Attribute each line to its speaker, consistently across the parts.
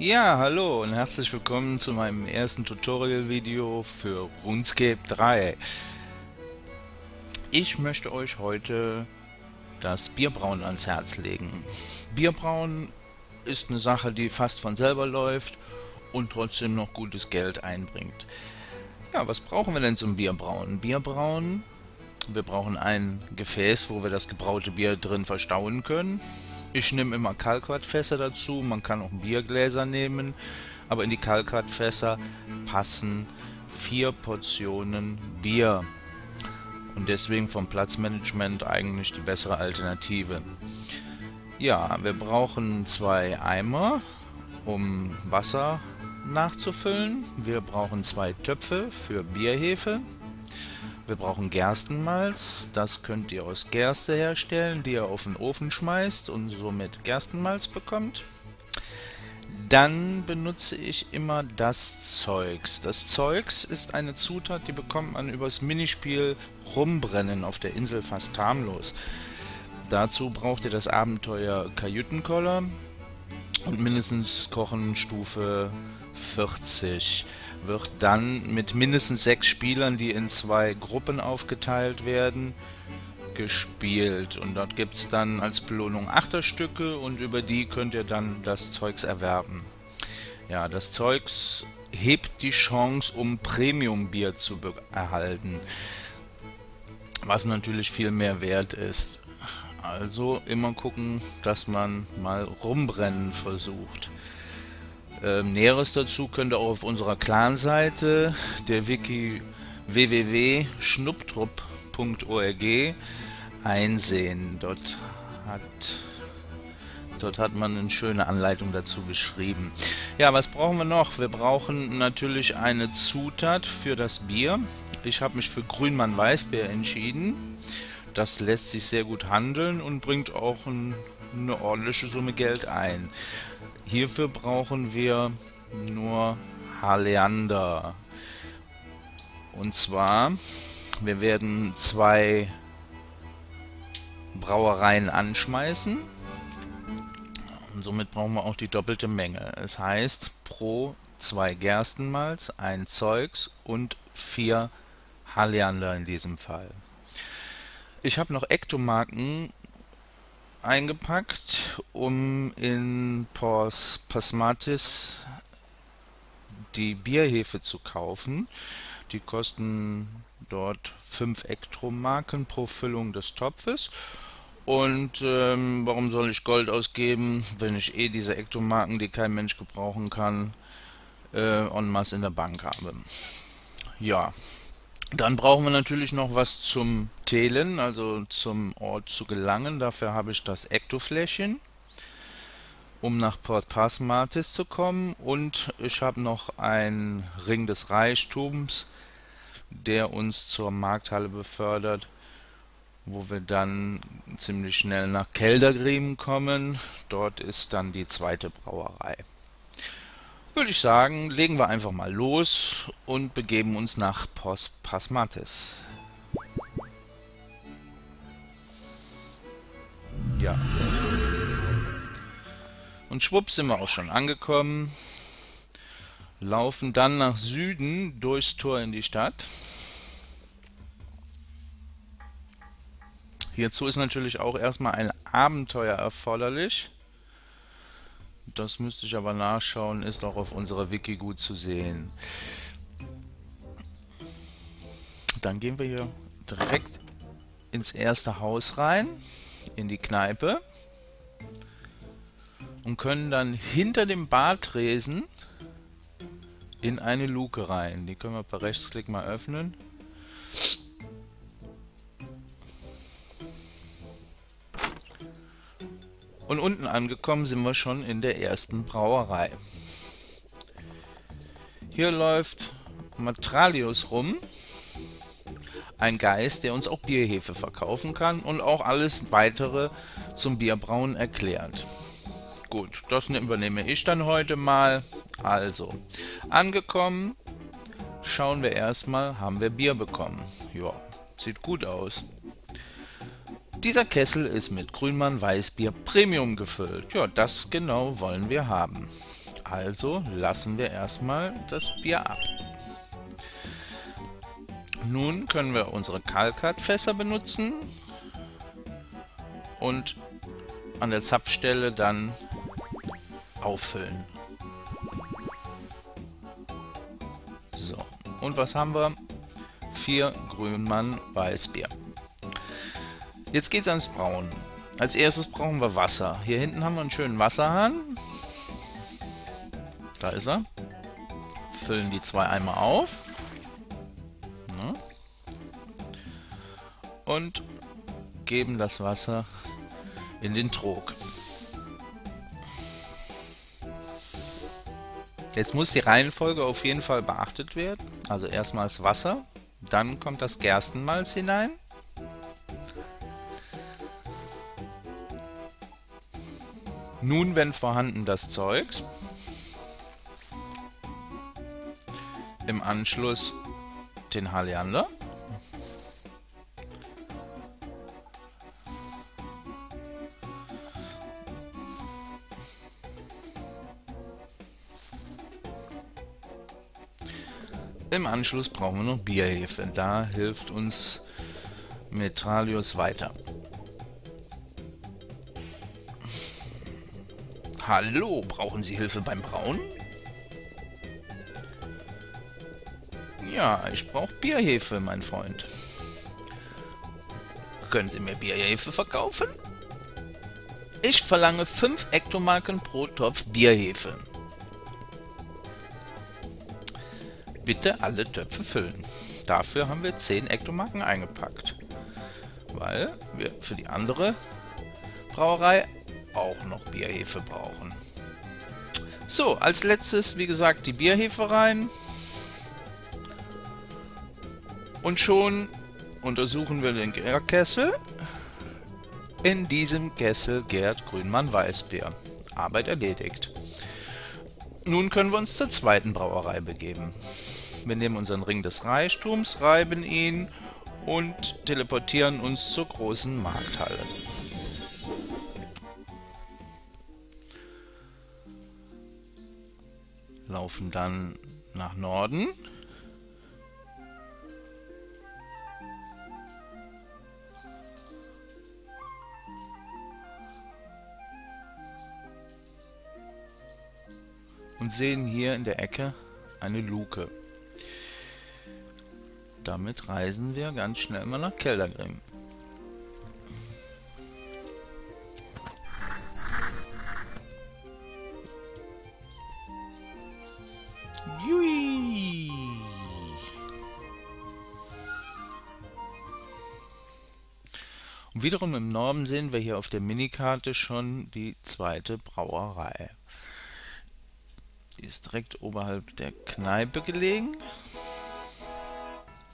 Speaker 1: Ja, hallo und herzlich willkommen zu meinem ersten Tutorial-Video für RuneScape 3. Ich möchte euch heute das Bierbrauen ans Herz legen. Bierbrauen ist eine Sache, die fast von selber läuft und trotzdem noch gutes Geld einbringt. Ja, was brauchen wir denn zum Bierbrauen? Bierbrauen, wir brauchen ein Gefäß, wo wir das gebraute Bier drin verstauen können. Ich nehme immer Kalkwattfässer dazu, man kann auch Biergläser nehmen, aber in die Kalkwattfässer passen vier Portionen Bier. Und deswegen vom Platzmanagement eigentlich die bessere Alternative. Ja, wir brauchen zwei Eimer, um Wasser nachzufüllen. Wir brauchen zwei Töpfe für Bierhefe. Wir brauchen Gerstenmalz. Das könnt ihr aus Gerste herstellen, die ihr auf den Ofen schmeißt und somit Gerstenmalz bekommt. Dann benutze ich immer das Zeugs. Das Zeugs ist eine Zutat, die bekommt man übers Minispiel Rumbrennen auf der Insel fast harmlos. Dazu braucht ihr das Abenteuer Kajütenkoller und mindestens Kochen Stufe 40 wird dann mit mindestens sechs Spielern, die in zwei Gruppen aufgeteilt werden, gespielt. Und dort gibt es dann als Belohnung Achterstücke und über die könnt ihr dann das Zeugs erwerben. Ja, das Zeugs hebt die Chance, um Premium-Bier zu erhalten. Was natürlich viel mehr wert ist. Also immer gucken, dass man mal rumbrennen versucht. Ähm, Näheres dazu könnt ihr auch auf unserer Clan-Seite der Wiki www.schnupptrupp.org einsehen. Dort hat, dort hat man eine schöne Anleitung dazu geschrieben. Ja, was brauchen wir noch? Wir brauchen natürlich eine Zutat für das Bier. Ich habe mich für Grünmann Weißbier entschieden. Das lässt sich sehr gut handeln und bringt auch ein, eine ordentliche Summe Geld ein. Hierfür brauchen wir nur Haleander. Und zwar, wir werden zwei Brauereien anschmeißen. Und somit brauchen wir auch die doppelte Menge. Es heißt, pro zwei Gerstenmalz, ein Zeugs und vier Haleander in diesem Fall. Ich habe noch Ektomarken eingepackt, um in Pors Pasmatis die Bierhefe zu kaufen. Die kosten dort 5 Ektromarken pro Füllung des Topfes. Und ähm, warum soll ich Gold ausgeben, wenn ich eh diese Ektomarken, die kein Mensch gebrauchen kann, äh, en masse in der Bank habe? Ja, dann brauchen wir natürlich noch was zum Telen, also zum Ort zu gelangen. Dafür habe ich das Ektofläschchen, um nach Port Pasmatis zu kommen. Und ich habe noch einen Ring des Reichtums, der uns zur Markthalle befördert, wo wir dann ziemlich schnell nach Keldergrim kommen. Dort ist dann die zweite Brauerei würde ich sagen, legen wir einfach mal los und begeben uns nach Pos Pasmatis. Ja. Und schwupp sind wir auch schon angekommen. Laufen dann nach Süden durchs Tor in die Stadt. Hierzu ist natürlich auch erstmal ein Abenteuer erforderlich. Das müsste ich aber nachschauen, ist auch auf unserer Wiki gut zu sehen. Dann gehen wir hier direkt ins erste Haus rein, in die Kneipe und können dann hinter dem Bartresen in eine Luke rein. Die können wir per Rechtsklick mal öffnen. Und unten angekommen sind wir schon in der ersten Brauerei. Hier läuft Matralius rum. Ein Geist, der uns auch Bierhefe verkaufen kann und auch alles weitere zum Bierbrauen erklärt. Gut, das übernehme ich dann heute mal. Also, angekommen, schauen wir erstmal, haben wir Bier bekommen. Ja, sieht gut aus. Dieser Kessel ist mit Grünmann Weißbier Premium gefüllt. Ja, das genau wollen wir haben. Also lassen wir erstmal das Bier ab. Nun können wir unsere Kalkatfässer benutzen und an der Zapfstelle dann auffüllen. So, und was haben wir? Vier Grünmann Weißbier. Jetzt geht's ans Brauen. Als erstes brauchen wir Wasser. Hier hinten haben wir einen schönen Wasserhahn. Da ist er. Füllen die zwei Eimer auf. Ne? Und geben das Wasser in den Trog. Jetzt muss die Reihenfolge auf jeden Fall beachtet werden. Also erstmal das Wasser, dann kommt das Gerstenmalz hinein. Nun, wenn vorhanden, das Zeugs. Im Anschluss den Haliander. Im Anschluss brauchen wir noch Bierhefe. Da hilft uns Metralius weiter. Hallo, brauchen Sie Hilfe beim Brauen? Ja, ich brauche Bierhefe, mein Freund. Können Sie mir Bierhefe verkaufen? Ich verlange 5 Ektomarken pro Topf Bierhefe. bitte alle Töpfe füllen. Dafür haben wir 10 Ektomarken eingepackt. Weil wir für die andere Brauerei auch noch Bierhefe brauchen. So, als letztes, wie gesagt, die Bierhefe rein. Und schon untersuchen wir den Gärkessel. In diesem Kessel gärt Grünmann Weißbier. Arbeit erledigt. Nun können wir uns zur zweiten Brauerei begeben. Wir nehmen unseren Ring des Reichtums, reiben ihn und teleportieren uns zur großen Markthalle. Laufen dann nach Norden. und sehen hier in der Ecke eine Luke. Damit reisen wir ganz schnell mal nach Keldergrim. Und wiederum im Norden sehen wir hier auf der Minikarte schon die zweite Brauerei. Die ist direkt oberhalb der Kneipe gelegen.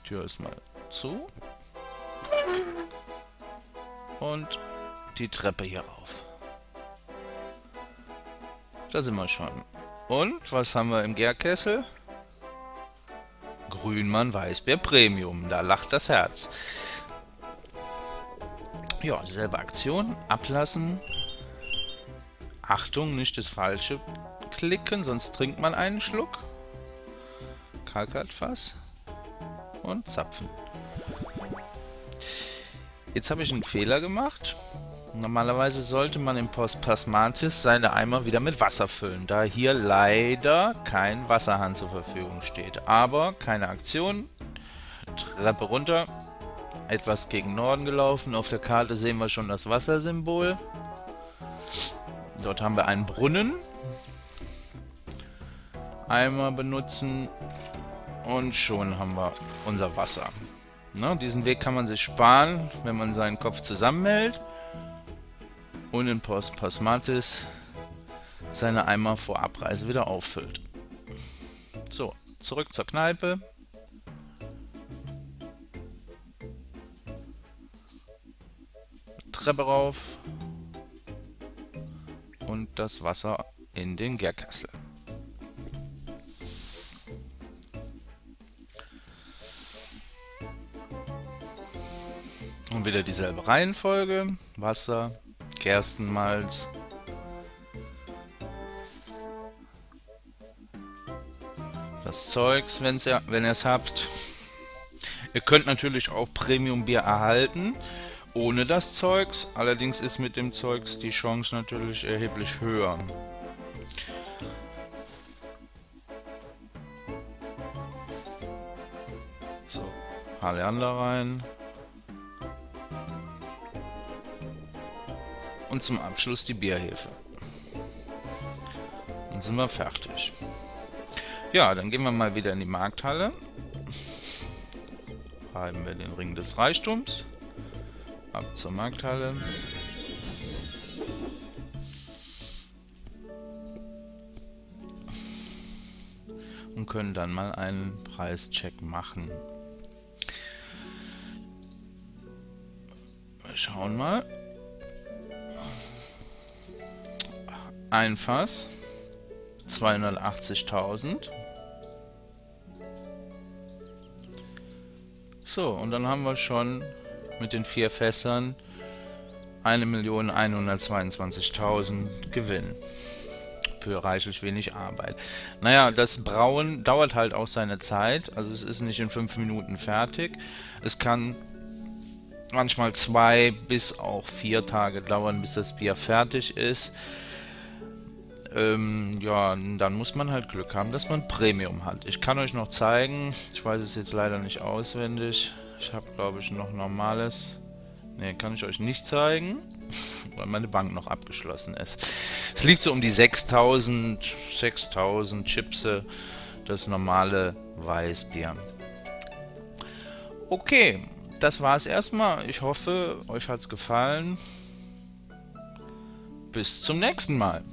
Speaker 1: Tür ist mal zu. Und die Treppe hier rauf. Da sind wir schon. Und was haben wir im Gärkessel? Grünmann Weißbier Premium. Da lacht das Herz. Ja, selbe Aktion. Ablassen. Achtung, nicht das Falsche klicken, sonst trinkt man einen Schluck. Kalkatfass und zapfen. Jetzt habe ich einen Fehler gemacht. Normalerweise sollte man im Post Pasmatis seine Eimer wieder mit Wasser füllen, da hier leider kein Wasserhahn zur Verfügung steht. Aber keine Aktion. Treppe runter. Etwas gegen Norden gelaufen. Auf der Karte sehen wir schon das Wassersymbol. Dort haben wir einen Brunnen. Eimer benutzen und schon haben wir unser Wasser. Ne, diesen Weg kann man sich sparen, wenn man seinen Kopf zusammenhält und in Post Pasmatis seine Eimer vor Abreise wieder auffüllt. So, zurück zur Kneipe. Treppe rauf und das Wasser in den Gärkessel. Und wieder dieselbe Reihenfolge. Wasser, Gerstenmalz, das Zeugs, wenn's ihr, wenn ihr es habt. Ihr könnt natürlich auch Premium-Bier erhalten, ohne das Zeugs. Allerdings ist mit dem Zeugs die Chance natürlich erheblich höher. So, Haleander rein. Und zum Abschluss die Bierhefe. Dann sind wir fertig. Ja, dann gehen wir mal wieder in die Markthalle. Haben wir den Ring des Reichtums. Ab zur Markthalle. Und können dann mal einen Preischeck machen. Wir schauen mal. Ein Fass. 280.000. So, und dann haben wir schon mit den vier Fässern 1.122.000 Gewinn. Für reichlich wenig Arbeit. Naja, das Brauen dauert halt auch seine Zeit. Also es ist nicht in fünf Minuten fertig. Es kann manchmal zwei bis auch vier Tage dauern, bis das Bier fertig ist. Ähm, ja, dann muss man halt Glück haben, dass man Premium hat. Ich kann euch noch zeigen, ich weiß es jetzt leider nicht auswendig. Ich habe, glaube ich, noch normales. Ne, kann ich euch nicht zeigen, weil meine Bank noch abgeschlossen ist. Es liegt so um die 6000, 6000 Chipse, das normale Weißbier. Okay, das war es erstmal. Ich hoffe, euch hat es gefallen. Bis zum nächsten Mal.